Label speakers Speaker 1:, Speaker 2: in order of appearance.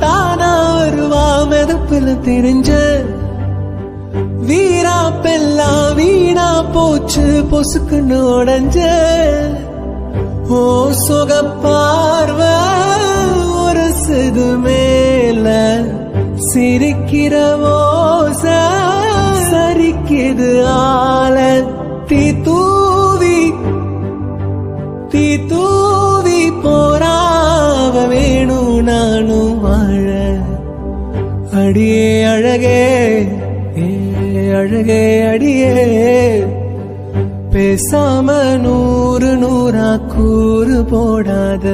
Speaker 1: தானா வருவா மெதப்புல தெரிஞ்ச. வீரா பெல்லா வீணா போச்சு பொசுக்குன்னு உடஞ்ச. ஓ சுக பார்வை ஒரு சிது மேல. சிரிக்கிற ஓச சரிக்குது ஆல தீ தூவி தீ தூ அடியே அழகே ஏ அழகே அடியே. பேசாம நூறு நூறா கூறு போடாத.